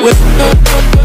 with